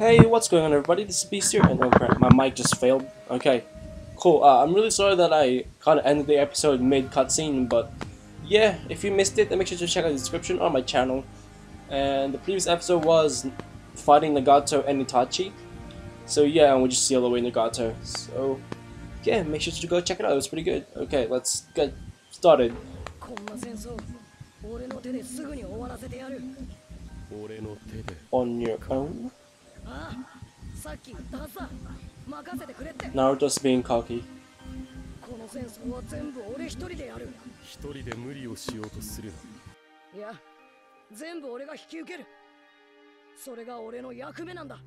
Hey, what's going on everybody? This is Beast here, and oh crap, my mic just failed. Okay, cool. Uh, I'm really sorry that I kind of ended the episode mid cutscene, but yeah, if you missed it, then make sure to check out the description on my channel. And the previous episode was fighting Nagato and Itachi. So yeah, and we just seal away Nagato. So yeah, make sure to go check it out. It was pretty good. Okay, let's get started. こんな戦争俺の手ですぐに終わらせてやる俺の手で On your own. Naruto's being cocky. この戦争は全部俺一人でやる。一人で無理をしようとするな。いや全部俺が引き受ける。それが俺の役目なんだ。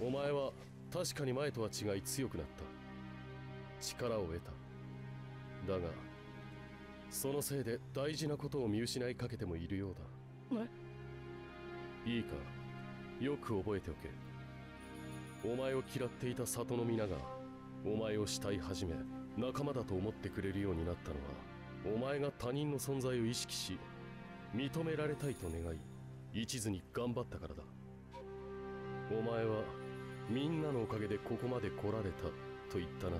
お前は確かに前とは違い強くなった。力を得た。だがそのせいで大事なことを見失いかけてもいるようだ。いいか？よく覚えておけお前を嫌っていた里の皆がお前を慕い始め仲間だと思ってくれるようになったのはお前が他人の存在を意識し認められたいと願い一途に頑張ったからだ。お前はみんなのおかげでここまで来られたと言ったな。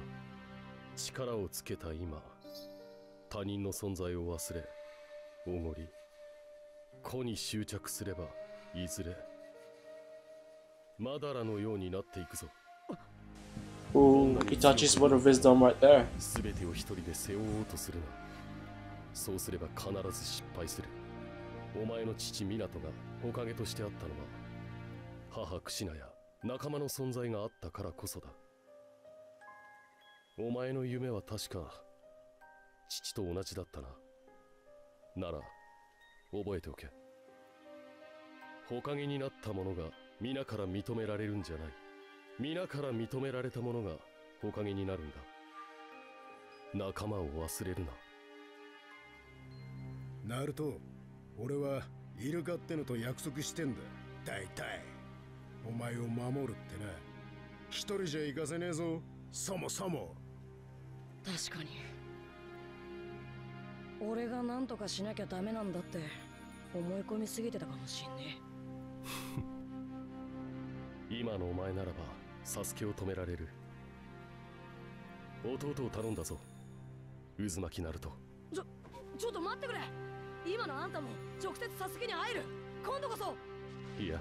力をつけた今他人の存在を忘れおごり子に執着すればいずれマダラのようになっていくぞ。Ooh, Itachi's word of wisdom right there. 全てを一人で背負おうとするな。そうすれば必ず失敗する。お前の父湊がおかげとしてあったのは母クシナや仲間の存在があったからこそだ。お前の夢は確か父と同じだったな。なら覚えておけ。ほかげになった者が皆から認められるんじゃない。皆から認められた者がほかげになるんだ。仲間を忘れるな。ナルト俺はイルカってのと約束してんだ。大体。お前を守るってな。一人じゃ行かせねえぞ。そもそも。確かに。俺が何とかしなきゃダメなんだって思い込みすぎてたかもしんね 今のお前ならばサスケを止められる。弟を頼んだぞ。渦巻きナルトちょちょっと待ってくれ。今のあんたも直接サスケに会える。今度こそ。いや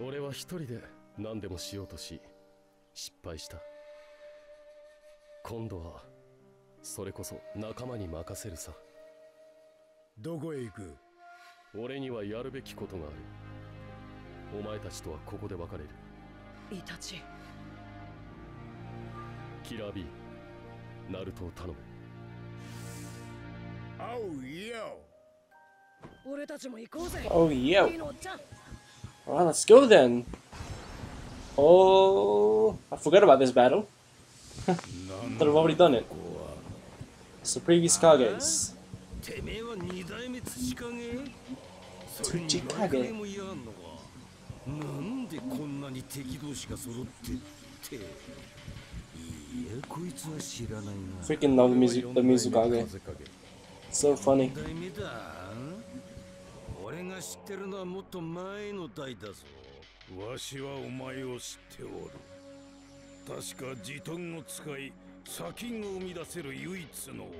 俺は一人で何でもしようとし失敗した。今度はそれこそ仲間に任せるさ。どこへ行く？俺にはやるべきことがある。お前たちとはここで別れるイタチキラー B ナルトを頼む俺たちも行こうぜ Oh yeah. いいのおっちゃん Alright, let's go then. Oh, I forgot about this battle. Thought I've already done it. So previous Kages. てでこんなに敵同士が揃ってって。いやこいつは知らないな。Freaking love the music, the Mizukage. So funny. 二代目だ俺が知ってるのはもっと前の代だぞわしはお前を知っておる。確かジトンを使い砂金を生み出せる唯一の男。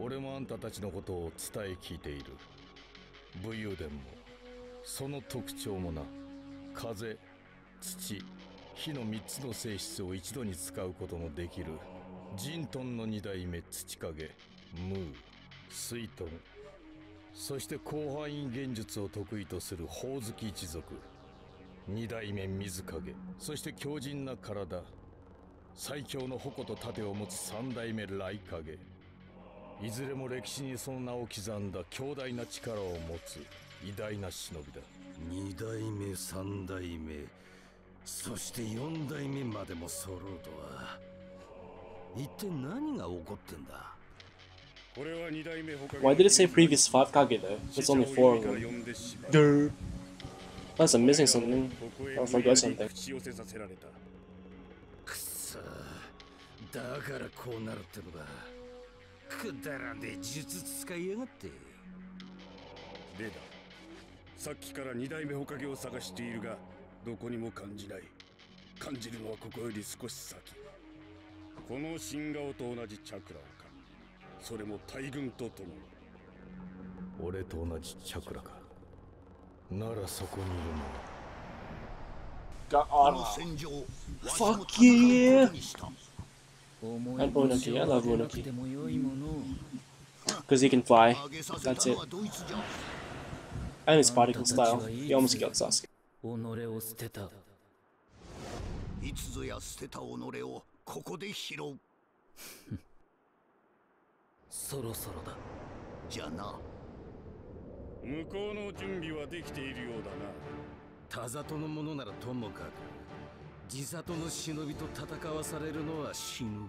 俺もあんたたちのことを伝え聞いている。武勇伝もその特徴もな。風土火の3つの性質を一度に使うことのできるジントンの二代目土影ムー水トそして広範囲現術を得意とするほおずき一族。二代目水影。そして強靭な体。最強の矛と盾を持つ三代目雷影。いずれも歴史にその名を刻んだ強大な力を持つ。偉大な忍びだ二代目三代目そして四代目までも揃うとは一体何が起こってんだこれは二代目 Why did it say previous 5 Kage though? There's only 4 of them. Durr. Unless I'm missing something. Or forgot something. だからこうなるってのかくだらねえ術使いやがってレーダさっきから二代目ほかげを探しているがどこにも感じない。感じるのはここより少し先。この新顔と同じチャクラを感じそれも大軍とともに。俺と同じチャクラか。ならそこにいるの。は Fuck わしも戦うことにした And Onuki, I love なく Onuki. ても良いものを Because he can fly. That's it. And his fighting style? He almost killed Sasuke. 己を捨てた。いつぞや捨てた己をここで拾う。そろそろだ。じゃな。向こうの準備はできているようだな。田里のものならともかく自里の忍びと戦わされるのは忍びない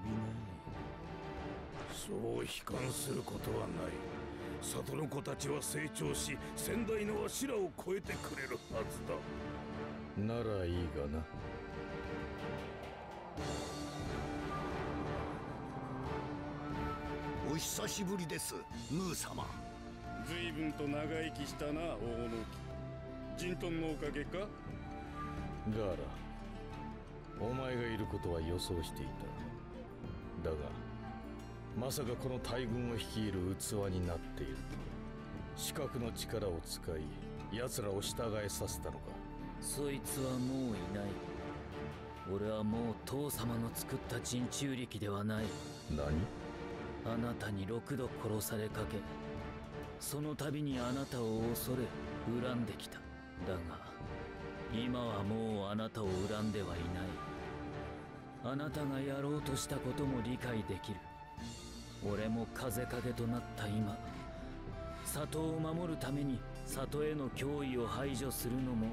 そう悲観することはない里の子たちは成長し先代のわしらを超えてくれるはずだ。ならいいがな。お久しぶりですムー様。随分と長生きしたな大野木。ジントンのおかげか？ガーラお前がいることは予想していた。だがまさかこの大軍を率いる器になっている。視覚の力を使い奴らを従えさせたのか。そいつはもういない。俺はもう父様の作った人中力ではない。何？あなたに6度殺されかけその度にあなたを恐れ恨んできた。だが今はもうあなたを恨んではいない。あなたがやろうとしたことも理解できる俺も風影となった今里を守るために里への脅威を排除するのも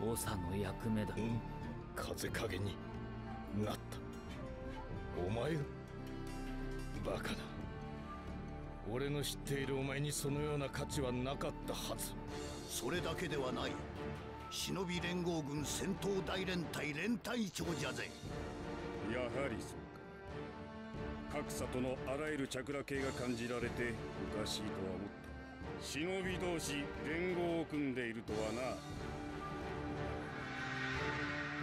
長の役目だ。風影になった。お前がバカだ。俺の知っているお前にそのような価値はなかったはず。それだけではない。忍び連合軍戦闘大連隊連隊長じゃぜ。やはりそうか各里のあらゆるチャクラ系が感じられておかしいとは思った。忍び同士連合を組んでいるとはな。ガー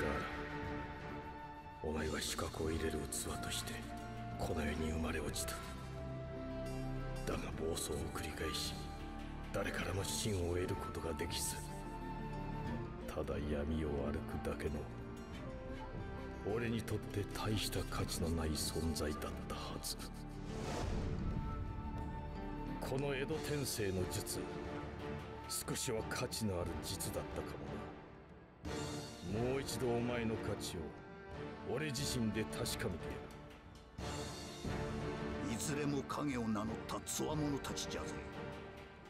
ラお前は資格を入れる器としてこの世に生まれ落ちた。だが暴走を繰り返し誰からも真を得ることができず。ただ闇を歩くだけの俺にとって大した価値のない存在だったはず。この江戸天聖の術少しは価値のある術だったかもな。もう一度お前の価値を俺自身で確かめてやる。いずれも影を名乗ったつわものたちじゃぜ。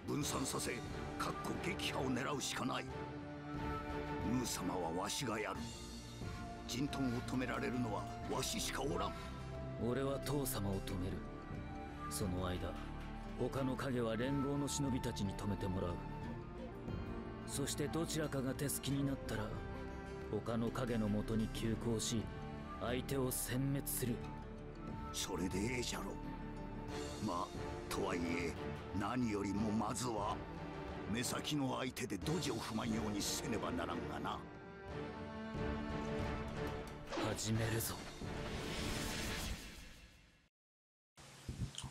分散させかっこ撃破を狙うしかない。ム様はわしがやる。ジントンを止められるのはわししかおらん。俺は父様を止める。その間他の影は連合の忍びたちに止めてもらう。そしてどちらかが手すきになったら他の影のもとに急行し相手を殲滅する。それでええじゃろ。まあとはいえ何よりもまずは目先の相手でドジを踏まんようにせねばならんがな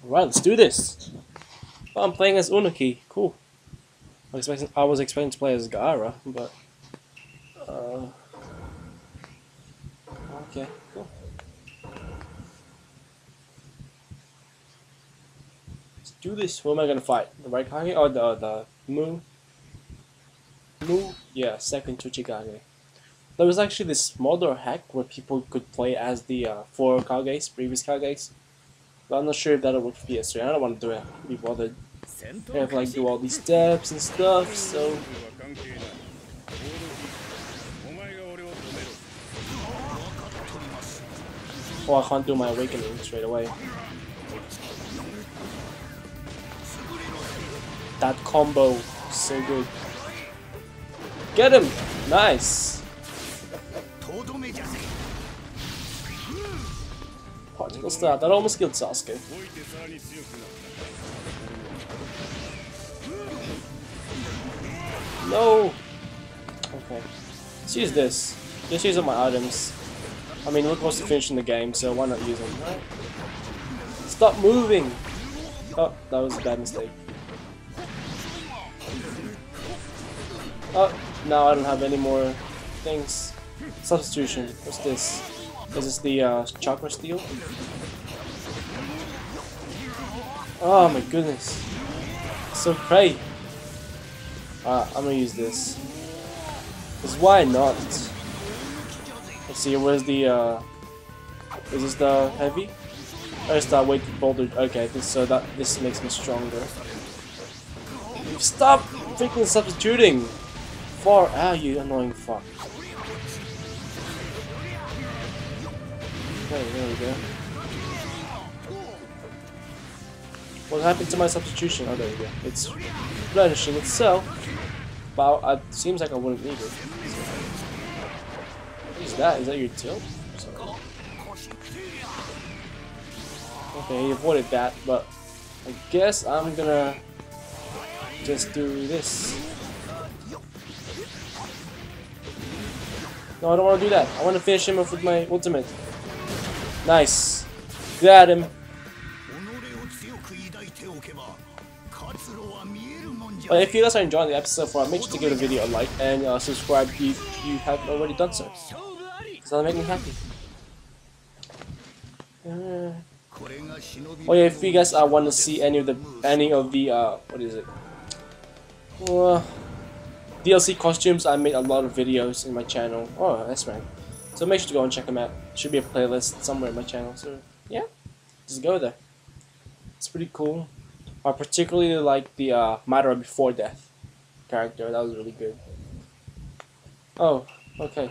All right, let's do this. Well, I'm playing as Ohnoki. Cool. I, expecting, I was expecting to play as Gaara, but uh, okay, cool. Let's do this. Who am I gonna fight? The right Kage or the the Mu? Mu? Yeah, second Tsuchikage. There was actually this mod or hack where people could play as the uh, four Kages, previous Kages. But I'm not sure if that'll work for PS3. I don't want to do it. Be bothered. You have like do all these steps and stuff, so. Oh, I can't do my awakening straight away. That combo, so good. Get him! Nice! Particle Star. That almost killed Sasuke. No! Okay. Let's use this. Just all my items. I mean, look what's the finish in the game, so why not use them? Stop moving! Oh, that was a bad mistake. Oh, now I don't have any more things. Substitution. What's this? Is this the uh, chakra steel? Oh my goodness. So great. Uh, I'm gonna use this. Cause why not? Let's see, where's the uh is this the heavy? Oh is that weight boulder okay, this so that this makes me stronger. Stop freaking substituting! Far out you annoying fuck. Okay, there we go. What happened to my substitution? Oh, there we go. It's replenishing itself. But it seems like I wouldn't need it. What is that? Is that your tilt? Okay, he avoided that, but I guess I'm gonna just do this. No, I don't want to do that. I want to finish him off with my ultimate. Nice. Got him. But if you guys are enjoying the episode, for make sure to give the video a like and uh, subscribe if you haven't already done so. Because that'll make me happy. Uh, oh yeah, if you guys uh, want to see any of the any of the uh, what is it? Uh, DLC costumes, I made a lot of videos in my channel. Oh, that's right. So make sure to go and check them out. Should be a playlist somewhere in my channel. So yeah, just go there. It's pretty cool. I particularly like the uh, Madara before death character. That was really good. Oh, okay.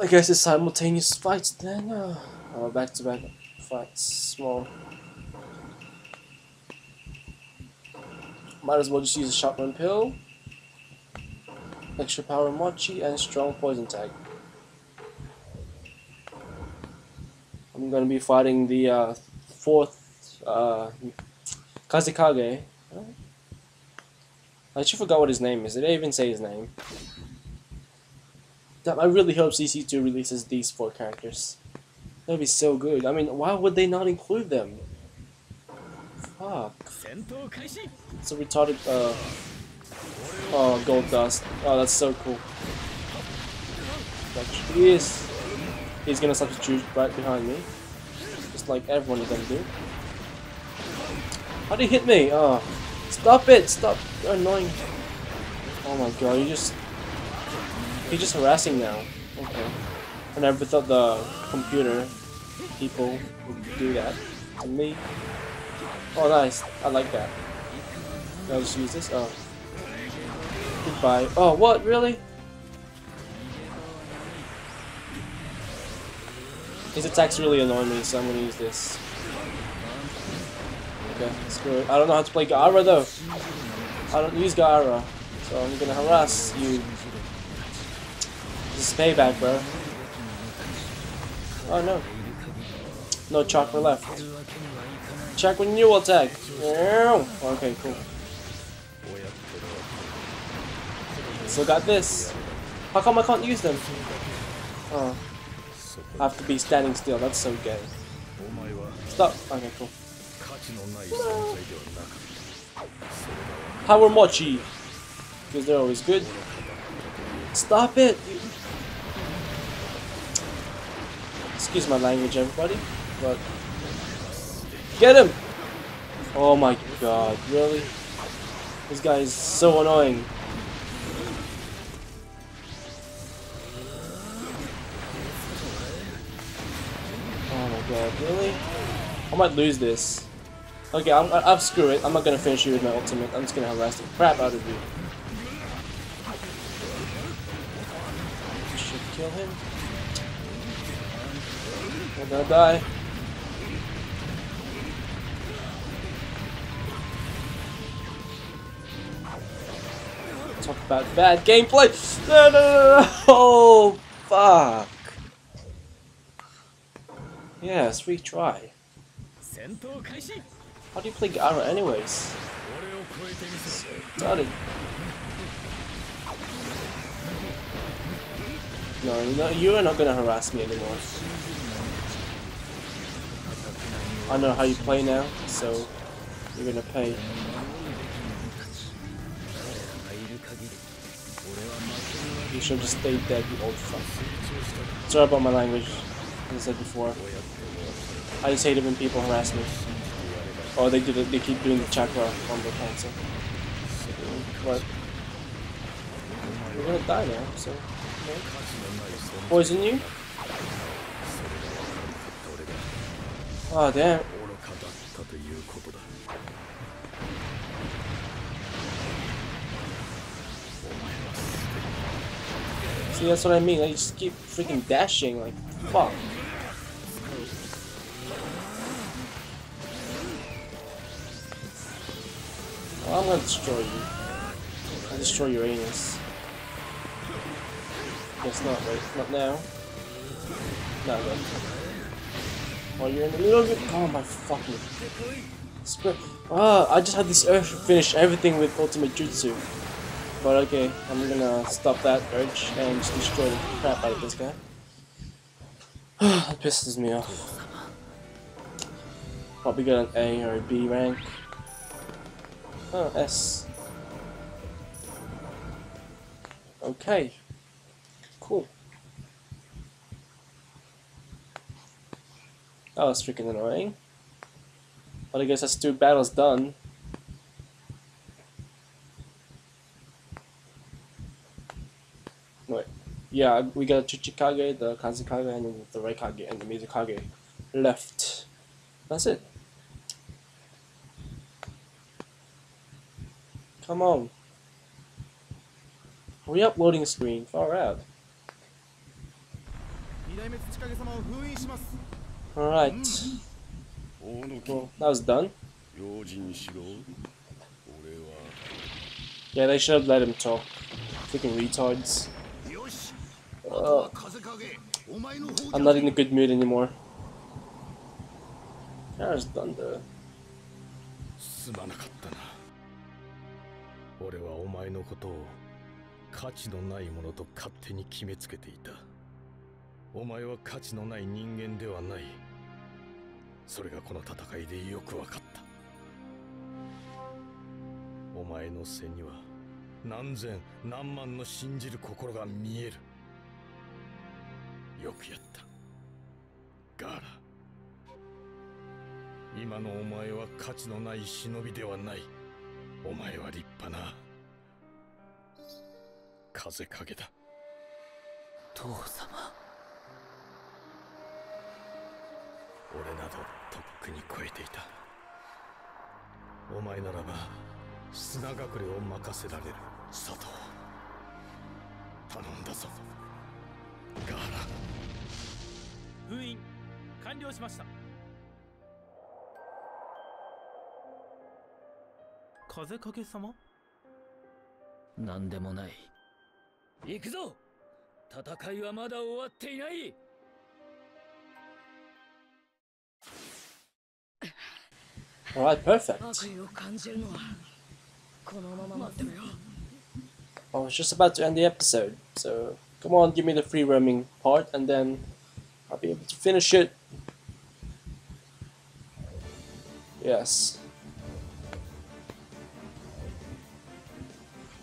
I guess it's simultaneous fights then. Uh, oh, back to back fights. Small. Might as well just use a shotgun pill. Extra power mochi and strong poison tag. I'm going to be fighting the uh, fourth uh, Kazekage. I actually forgot what his name is. Did I even say his name? Damn, I really hope CC2 releases these four characters. That'd be so good. I mean, why would they not include them? Fuck. It's a retarded, uh... Oh, gold dust. Oh, that's so cool. Yes. He's gonna substitute right behind me. Just like everyone is gonna do. How did he hit me? Oh. Stop it! Stop! You're annoying. Oh my god, you just... He's just harassing now. Okay. I never thought the computer people would do that to me. Oh, nice. I like that. I'll just use this. Oh. Goodbye. Oh, what? Really? His attacks really annoy me, so I'm gonna use this. Okay, screw it. I don't know how to play Gaara though. I don't use Gaara, so I'm gonna harass you. This is payback, bro. Oh no. No chakra left. Check when you attack. Ow. Okay, cool. Still got this. How come I can't use them? Oh. I have to be standing still, that's so gay. Stop! Okay, cool. No. Power Mochi! Because they're always good. Stop it! You... Excuse my language, everybody, but... Get him! Oh my god, really? This guy is so annoying. I might lose this. Okay, I'm, I- I'll screw it. I'm not gonna finish you with my ultimate. I'm just gonna harass the crap out of you. Should kill him. I'm gonna die. Talk about bad gameplay. No, no, no, no. Oh, fuck. Yes, retry. How do you play Gaara anyways? Sorry. No, no, you are not gonna harass me anymore. I know how you play now, so you're gonna pay. You should have just stayed dead, you old fuck. Sorry about my language, as I said before. I just hate it when people harass me. Oh, they do the, they keep doing the chakra on the cancer. But we're gonna die now, so okay. poison you? Oh damn. See that's what I mean, I just keep freaking dashing like fuck. I'm gonna destroy you. I'll destroy your anus. Guess not, right? Not now. Not then. Oh, you're in the middle of it? Oh my fucking. Ah, I just had this urge to finish everything with Ultimate Jutsu. But okay, I'm gonna stop that urge and just destroy the crap out of this guy. that pisses me off. Probably get an A or a B rank. Oh, S. Okay. Cool. That was freaking annoying. But I guess that's two battles done. Wait. Yeah, we got Tsuchikage, the Kazekage, and the Raikage, and the Mizukage left. That's it. Come on. Hurry up loading screen, far out. Alright. Well, that was done. Yeah, they should have let him talk. Freaking retards. Uh, I'm not in a good mood anymore. Gaara's done though. 俺はお前のことを価値のないものと勝手に決めつけていた。お前は価値のない人間ではない。それがこの戦いでよく分かった。お前の背には何千何万の信じる心が見える。よくやった。ガーラ。今のお前は価値のない忍びではない。お前は立派な。風影だ父様。俺などとっくに超えていた。お前ならば砂隠れを任せられる。佐藤。頼んだぞ。ガーラ封印完了しました。風影様？何でもない行くぞ戦いはまだ終わっていないー Alright, perfect. 悪意を感じるのはこのまま待ってろよ I was just about to end the episode, so come on, give me the free roaming part, and then I'll be able to finish it. Yes.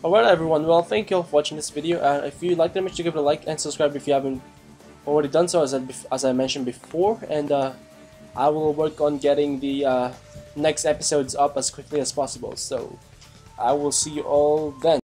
Alright everyone, well thank you all for watching this video, and if you liked it, make sure to give it a like and subscribe if you haven't already done so, as I, as I mentioned before, and uh, I will work on getting the uh, next episodes up as quickly as possible, so I will see you all then.